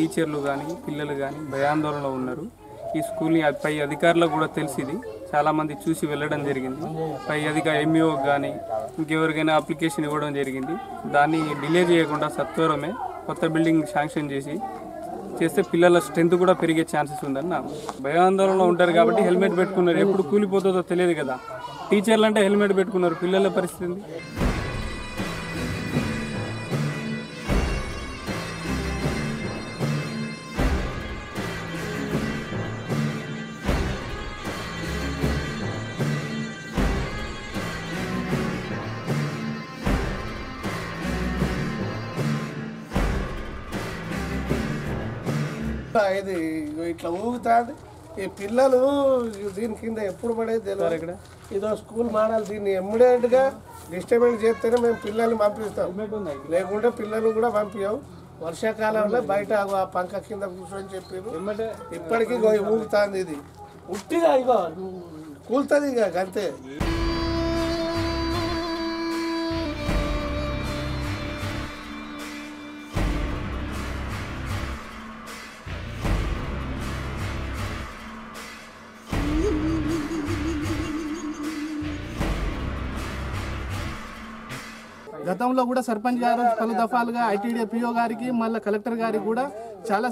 టీచర్లు కానీ పిల్లలు కానీ భయాందోళనలో ఉన్నారు. ఈ స్కూల్ని పై అధికారులకు కూడా తెలిసింది. చాలామంది చూసి వెళ్ళడం జరిగింది. పై అధికార ఎంఈఓ కానీ ఇంకెవరికైనా అప్లికేషన్ ఇవ్వడం జరిగింది. దాన్ని డిలే చేయకుండా సత్వరమే కొత్త బిల్డింగ్ శాంక్షన్ చేసి చేస్తే పిల్లల స్ట్రెంత్ కూడా పెరిగే ఛాన్సెస్ ఉందన్న భయాందోళనలో ఉంటారు కాబట్టి హెల్మెట్ పెట్టుకున్నారు. ఎప్పుడు కూలిపోతుందో తెలియదు కదా. టీచర్లు అంటే హెల్మెట్ పెట్టుకున్నారు. పిల్లల పరిస్థితి ఇది ఇట్లా ఊగుతాంది. ఈ పిల్లలు దీని కింద ఎప్పుడు పడేది తెలియదు ఇక్కడ? ఇదో స్కూల్ మాడాలి దీన్ని ఇమ్మీడియట్గా డిస్టర్బెన్స్ చేస్తేనే మేము పిల్లల్ని పంపిస్తాం. లేకుంటే పిల్లలు కూడా పంపించాం వర్షాకాలంలో బయట ఆ పంక కింద కూర్చొని చెప్పారు ఇప్పటికీ ఊగుతాంది ఇది. ఉట్టిగా ఇగో. కూలుతుంది ఇక అంతే గతంలో కూడా సర్పంచ్ గారు పలు దఫాలుగా ఐటీడీ పిఓ గారికి మళ్ళీ కలెక్టర్ గారికి కూడా చాలా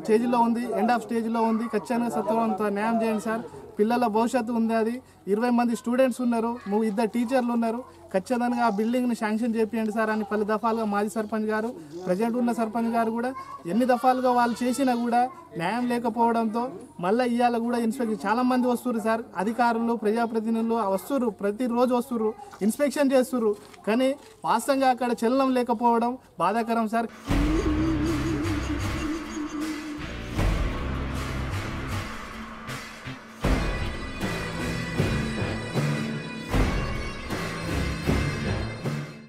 స్టేజ్లో ఉంది ఎండ్ ఆఫ్ స్టేజ్లో ఉంది. ఖచ్చితంగా సత్వరంతో న్యాయం చేయండి సార్. పిల్లల భవిష్యత్తు ఉంది అది. ఇరవై మంది స్టూడెంట్స్ ఉన్నారు. ము- ఇద్దరు టీచర్లు ఉన్నారు. ఖచ్చితంగా ఆ బిల్డింగ్ని శాంక్షన్ చేపియండి సార్ అని పలు దఫాలుగా మాజీ సర్పంచ్ గారు ప్రజెంట్ ఉన్న సర్పంచ్ గారు కూడా ఎన్ని దఫాలుగా వాళ్ళు చేసినా కూడా న్యాయం లేకపోవడంతో మళ్ళీ ఇవాళ కూడా ఇన్స్పెక్షన్ చాలామంది వస్తున్నారు సార్. అధికారులు ప్రజాప్రతినిధులు వస్తున్నారు ప్రతిరోజు వస్తున్నారు ఇన్స్పెక్షన్ చేస్తున్నారు కానీ వాస్తవంగా అక్కడ చలనం లేకపోవడం బాధాకరం సార్.